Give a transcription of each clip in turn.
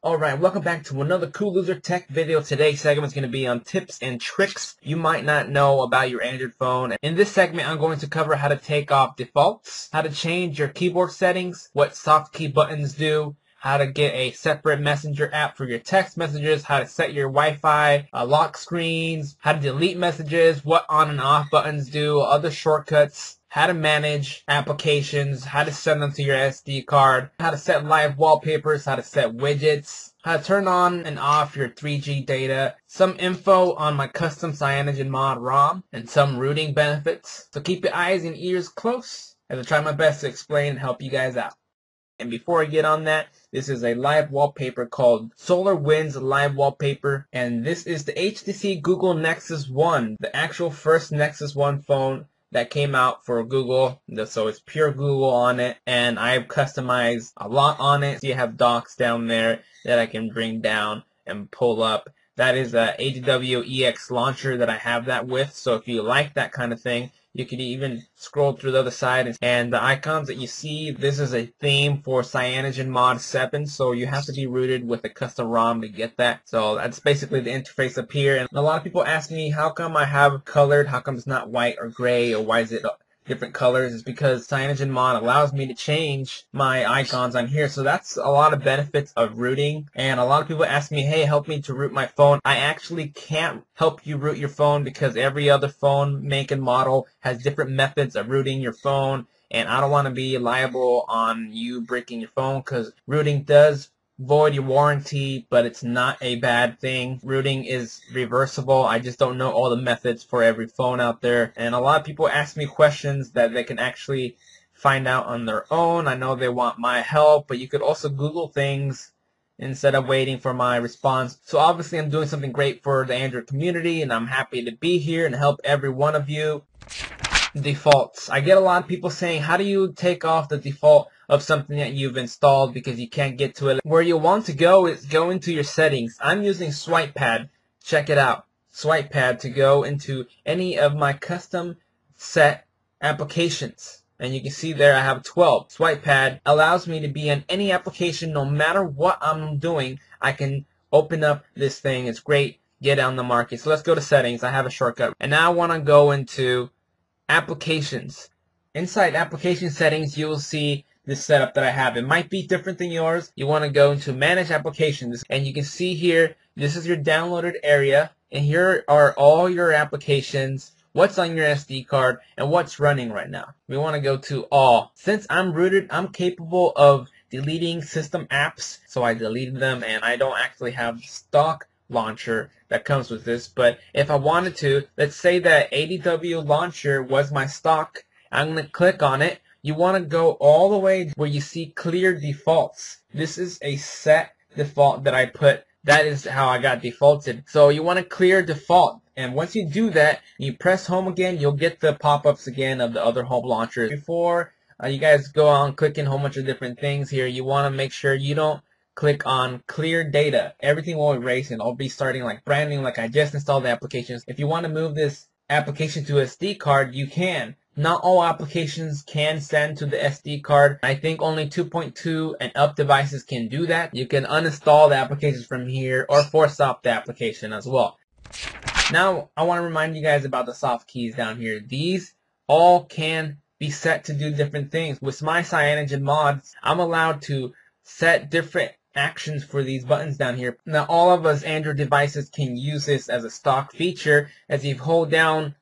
Alright, welcome back to another Cool Loser Tech video. Today's segment is going to be on tips and tricks you might not know about your Android phone. In this segment, I'm going to cover how to take off defaults, how to change your keyboard settings, what soft key buttons do, how to get a separate messenger app for your text messages, how to set your Wi-Fi, uh, lock screens, how to delete messages, what on and off buttons do, other shortcuts, how to manage applications, how to send them to your SD card, how to set live wallpapers, how to set widgets, how to turn on and off your 3G data, some info on my custom CyanogenMod ROM, and some rooting benefits. So keep your eyes and ears close as I try my best to explain and help you guys out. And before I get on that, this is a live wallpaper called SolarWinds Live Wallpaper. And this is the HTC Google Nexus 1, the actual first Nexus 1 phone that came out for Google. So it's pure Google on it. And I've customized a lot on it. So you have docks down there that I can bring down and pull up. That is a ADW EX launcher that I have that with. So if you like that kind of thing, you can even scroll through the other side and the icons that you see, this is a theme for CyanogenMod 7, so you have to be rooted with a custom ROM to get that. So that's basically the interface up here. And a lot of people ask me, how come I have colored, how come it's not white or gray, or why is it different colors is because CyanogenMod allows me to change my icons on here. So that's a lot of benefits of rooting. And a lot of people ask me, hey, help me to root my phone. I actually can't help you root your phone because every other phone make and model has different methods of rooting your phone. And I don't want to be liable on you breaking your phone because rooting does void your warranty, but it's not a bad thing. Rooting is reversible. I just don't know all the methods for every phone out there. And a lot of people ask me questions that they can actually find out on their own. I know they want my help, but you could also Google things instead of waiting for my response. So obviously I'm doing something great for the Android community and I'm happy to be here and help every one of you. Defaults. I get a lot of people saying, how do you take off the default of something that you've installed because you can't get to it. Where you want to go is go into your settings. I'm using SwipePad. Check it out. SwipePad to go into any of my custom set applications. And you can see there I have 12. SwipePad allows me to be in any application no matter what I'm doing. I can open up this thing. It's great. Get on the market. So let's go to settings. I have a shortcut. And now I want to go into applications. Inside application settings, you will see this setup that I have. It might be different than yours. You want to go into manage applications and you can see here, this is your downloaded area and here are all your applications, what's on your SD card, and what's running right now. We want to go to all. Since I'm rooted, I'm capable of deleting system apps, so I deleted them and I don't actually have stock launcher that comes with this, but if I wanted to, let's say that ADW launcher was my stock, I'm going to click on it, you want to go all the way where you see clear defaults. This is a set default that I put. That is how I got defaulted. So you want to clear default. And once you do that, you press home again, you'll get the pop-ups again of the other home launchers. Before uh, you guys go on clicking a whole bunch of different things here, you want to make sure you don't click on clear data. Everything will erase and I'll be starting like brand new like I just installed the applications. If you want to move this application to SD card, you can. Not all applications can send to the SD card. I think only 2.2 and up devices can do that. You can uninstall the applications from here or force stop the application as well. Now, I want to remind you guys about the soft keys down here. These all can be set to do different things. With my Cyanogen mods, I'm allowed to set different actions for these buttons down here. Now, all of us Android devices can use this as a stock feature. As you hold down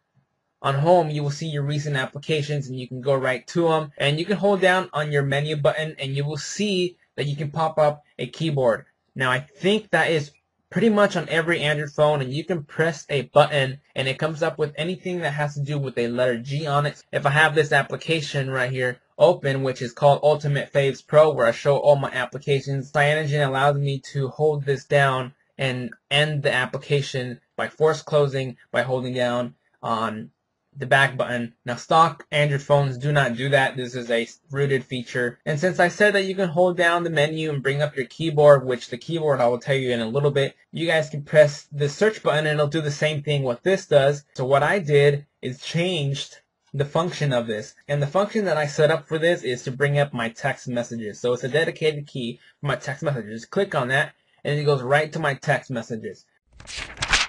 on home, you will see your recent applications and you can go right to them. And you can hold down on your menu button and you will see that you can pop up a keyboard. Now, I think that is pretty much on every Android phone and you can press a button and it comes up with anything that has to do with a letter G on it. If I have this application right here open, which is called Ultimate Faves Pro, where I show all my applications, Cyanogen allows me to hold this down and end the application by force closing by holding down on the back button. Now stock Android phones do not do that. This is a rooted feature. And since I said that you can hold down the menu and bring up your keyboard, which the keyboard I will tell you in a little bit, you guys can press the search button and it'll do the same thing what this does. So what I did is changed the function of this. And the function that I set up for this is to bring up my text messages. So it's a dedicated key for my text messages. Click on that and it goes right to my text messages.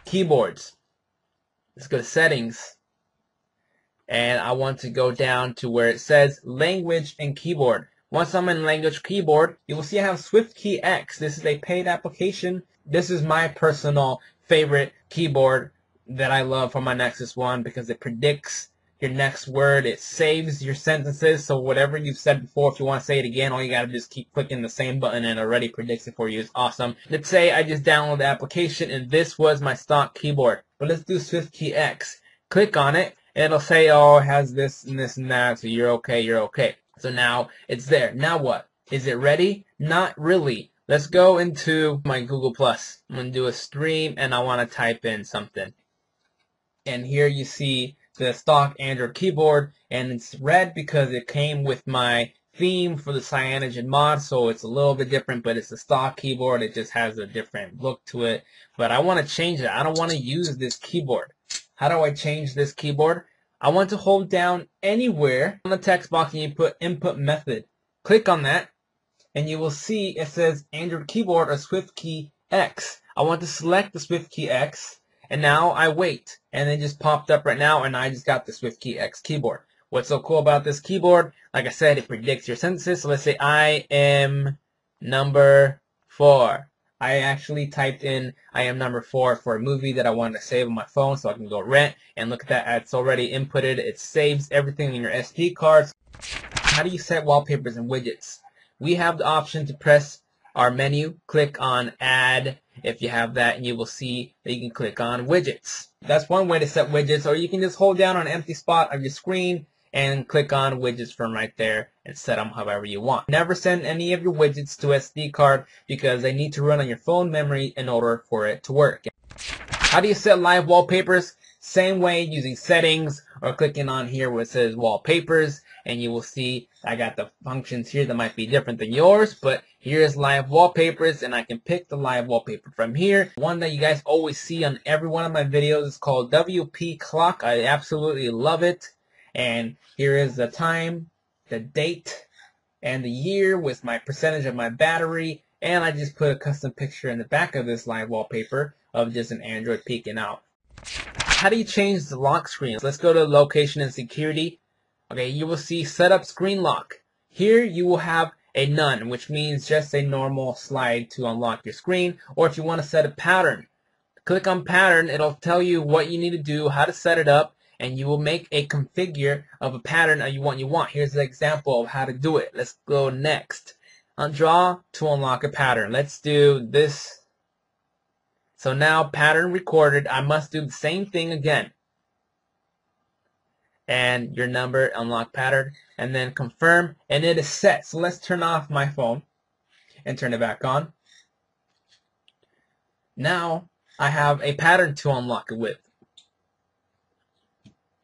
Keyboards. Let's go to settings. And I want to go down to where it says language and keyboard. Once I'm in language keyboard, you will see I have SwiftKey X. This is a paid application. This is my personal favorite keyboard that I love for my Nexus One because it predicts your next word. It saves your sentences. So whatever you've said before, if you want to say it again, all you got to do is keep clicking the same button and it already predicts it for you. It's awesome. Let's say I just downloaded the application and this was my stock keyboard. But let's do SwiftKey X. Click on it. It'll say, oh, it has this and this and that. So you're okay. You're okay. So now it's there. Now what? Is it ready? Not really. Let's go into my Google Plus. I'm going to do a stream and I want to type in something. And here you see the stock Android keyboard and it's red because it came with my theme for the Cyanogen mod so it's a little bit different but it's a stock keyboard it just has a different look to it but I want to change it I don't want to use this keyboard how do I change this keyboard I want to hold down anywhere on the text box and you put input method click on that and you will see it says Android keyboard or SwiftKey X I want to select the SwiftKey X and now I wait. And it just popped up right now, and I just got the SwiftKey X keyboard. What's so cool about this keyboard? Like I said, it predicts your sentences. So let's say I am number four. I actually typed in I am number four for a movie that I wanted to save on my phone so I can go rent and look at that. It's already inputted. It saves everything in your SD cards. How do you set wallpapers and widgets? We have the option to press our menu, click on add if you have that and you will see that you can click on widgets. That's one way to set widgets or you can just hold down on an empty spot of your screen and click on widgets from right there and set them however you want. Never send any of your widgets to SD card because they need to run on your phone memory in order for it to work. How do you set live wallpapers? Same way using settings or clicking on here where it says wallpapers and you will see I got the functions here that might be different than yours but here's live wallpapers and I can pick the live wallpaper from here. One that you guys always see on every one of my videos is called WP Clock. I absolutely love it and here is the time, the date, and the year with my percentage of my battery and I just put a custom picture in the back of this live wallpaper of just an Android peeking out. How do you change the lock screen? Let's go to location and security. Okay, you will see setup screen lock. Here you will have a none, which means just a normal slide to unlock your screen. Or if you want to set a pattern, click on pattern. It'll tell you what you need to do, how to set it up, and you will make a configure of a pattern that you want. You want. Here's an example of how to do it. Let's go next. On draw to unlock a pattern. Let's do this so now pattern recorded, I must do the same thing again. And your number, unlock pattern, and then confirm, and it is set. So let's turn off my phone and turn it back on. Now I have a pattern to unlock it with.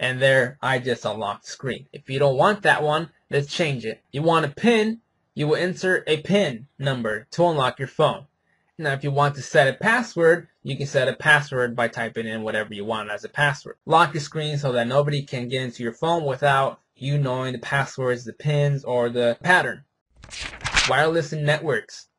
And there I just unlocked screen. If you don't want that one, let's change it. You want a pin, you will insert a pin number to unlock your phone. Now, if you want to set a password, you can set a password by typing in whatever you want as a password. Lock your screen so that nobody can get into your phone without you knowing the passwords, the pins, or the pattern. Wireless and networks.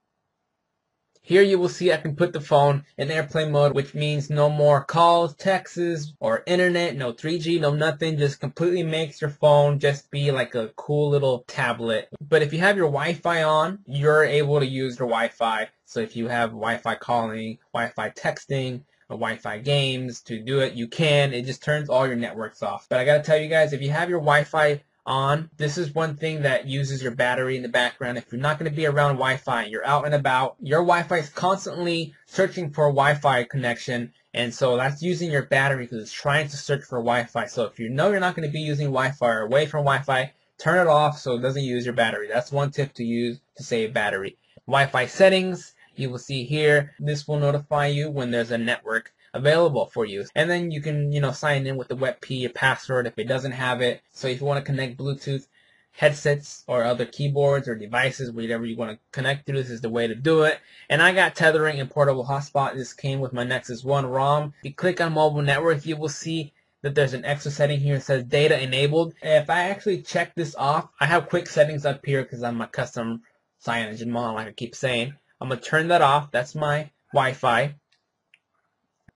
Here you will see I can put the phone in airplane mode, which means no more calls, texts, or internet, no 3G, no nothing. Just completely makes your phone just be like a cool little tablet. But if you have your Wi-Fi on, you're able to use your Wi-Fi. So if you have Wi-Fi calling, Wi-Fi texting, or Wi-Fi games to do it, you can. It just turns all your networks off. But I gotta tell you guys, if you have your Wi-Fi on. This is one thing that uses your battery in the background. If you're not going to be around Wi-Fi, you're out and about, your Wi-Fi is constantly searching for a Wi-Fi connection. And so that's using your battery because it's trying to search for Wi-Fi. So if you know you're not going to be using Wi-Fi or away from Wi-Fi, turn it off so it doesn't use your battery. That's one tip to use to save battery. Wi-Fi settings, you will see here, this will notify you when there's a network available for you. And then you can, you know, sign in with the WebP password if it doesn't have it. So if you want to connect Bluetooth headsets or other keyboards or devices, whatever you want to connect to, this is the way to do it. And I got tethering and portable hotspot. This came with my Nexus 1 ROM. If you click on mobile network, you will see that there's an extra setting here that says data enabled. If I actually check this off, I have quick settings up here because I'm a custom CyanogenMod, like I keep saying. I'm going to turn that off. That's my Wi-Fi.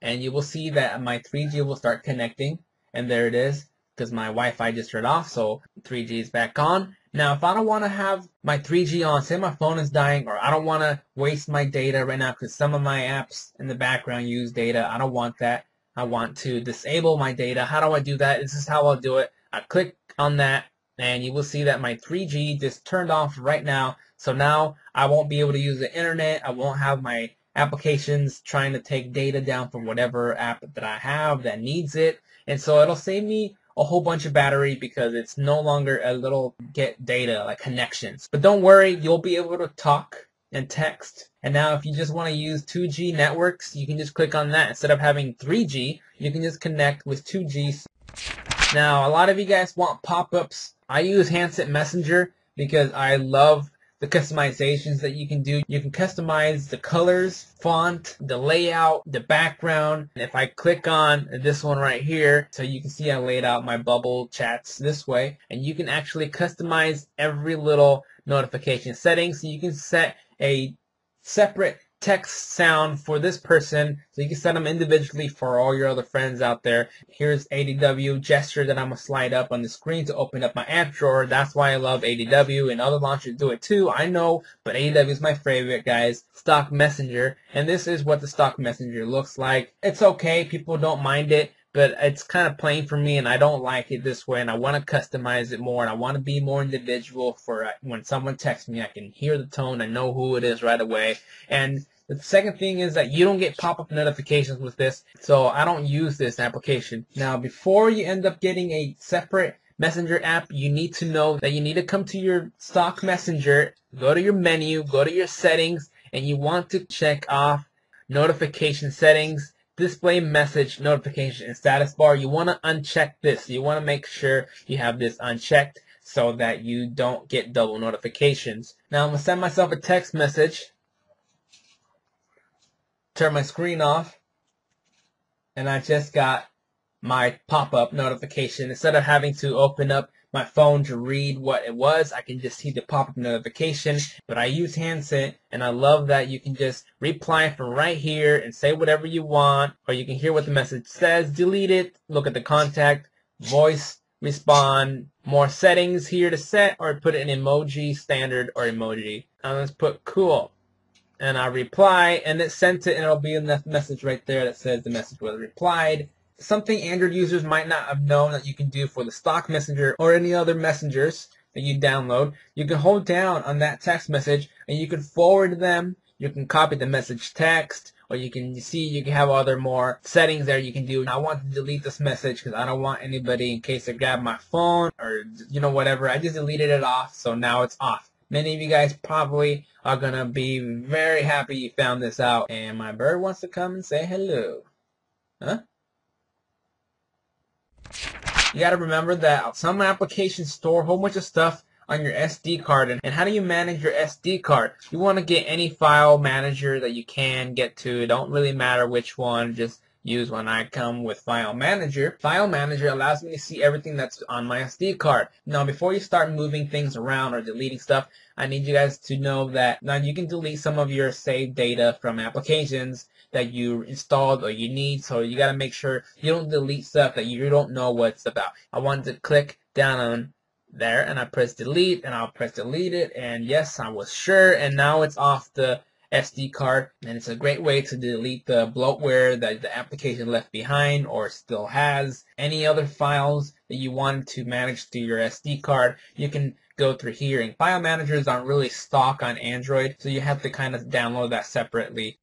And you will see that my 3G will start connecting. And there it is because my Wi-Fi just turned off. So 3G is back on. Now, if I don't want to have my 3G on, say my phone is dying, or I don't want to waste my data right now because some of my apps in the background use data. I don't want that. I want to disable my data. How do I do that? This is how I'll do it. I click on that and you will see that my 3G just turned off right now. So now I won't be able to use the internet. I won't have my applications trying to take data down from whatever app that I have that needs it. And so it'll save me a whole bunch of battery because it's no longer a little get data like connections. But don't worry, you'll be able to talk and text. And now if you just want to use 2G networks, you can just click on that. Instead of having 3G, you can just connect with 2G. Now, a lot of you guys want pop-ups. I use Handcent Messenger because I love the customizations that you can do. You can customize the colors, font, the layout, the background. And if I click on this one right here, so you can see I laid out my bubble chats this way, and you can actually customize every little notification setting. So you can set a separate text sound for this person so you can set them individually for all your other friends out there. Here's ADW gesture that I'm going to slide up on the screen to open up my app drawer. That's why I love ADW and other launchers do it too. I know, but ADW is my favorite, guys. Stock Messenger. And this is what the Stock Messenger looks like. It's okay. People don't mind it but it's kind of plain for me and I don't like it this way and I want to customize it more and I want to be more individual for uh, when someone texts me I can hear the tone I know who it is right away. And the second thing is that you don't get pop-up notifications with this so I don't use this application. Now before you end up getting a separate messenger app you need to know that you need to come to your stock messenger go to your menu go to your settings and you want to check off notification settings display message notification and status bar, you want to uncheck this. You want to make sure you have this unchecked so that you don't get double notifications. Now I'm going to send myself a text message. Turn my screen off. And I just got my pop-up notification. Instead of having to open up my phone to read what it was. I can just see the pop-up notification. But I use Handcent, and I love that you can just reply from right here and say whatever you want, or you can hear what the message says, delete it, look at the contact, voice, respond, more settings here to set, or put an emoji, standard, or emoji. Uh, now let's put cool. And I reply, and it sent it, and it'll be in the message right there that says the message was replied something Android users might not have known that you can do for the stock messenger or any other messengers that you download. You can hold down on that text message and you can forward them. You can copy the message text or you can see you can have other more settings there you can do. I want to delete this message because I don't want anybody in case they grab my phone or you know whatever. I just deleted it off so now it's off. Many of you guys probably are going to be very happy you found this out and my bird wants to come and say hello. Huh? You got to remember that some applications store a whole bunch of stuff on your SD card. And, and how do you manage your SD card? You want to get any file manager that you can get to. It don't really matter which one. Just use when I come with File Manager. File Manager allows me to see everything that's on my SD card. Now, before you start moving things around or deleting stuff, I need you guys to know that now you can delete some of your saved data from applications that you installed or you need. So you got to make sure you don't delete stuff that you don't know what's about. I wanted to click down on there and I press delete and I'll press delete it and yes I was sure and now it's off the SD card and it's a great way to delete the bloatware that the application left behind or still has. Any other files that you want to manage through your SD card, you can go through here. And file managers aren't really stock on Android, so you have to kind of download that separately.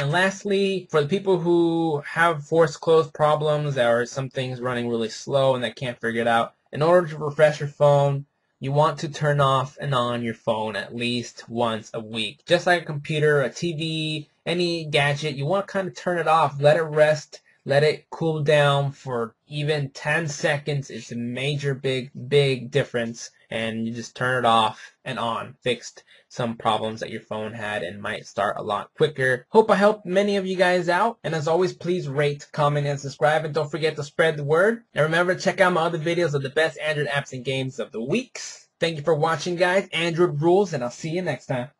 And lastly, for the people who have force close problems or some things running really slow and they can't figure it out, in order to refresh your phone, you want to turn off and on your phone at least once a week. Just like a computer, a TV, any gadget, you want to kind of turn it off, let it rest, let it cool down for even 10 seconds. It's a major big, big difference. And you just turn it off and on. Fixed some problems that your phone had and might start a lot quicker. Hope I helped many of you guys out. And as always, please rate, comment, and subscribe. And don't forget to spread the word. And remember to check out my other videos of the best Android apps and games of the weeks. Thank you for watching, guys. Android rules, and I'll see you next time.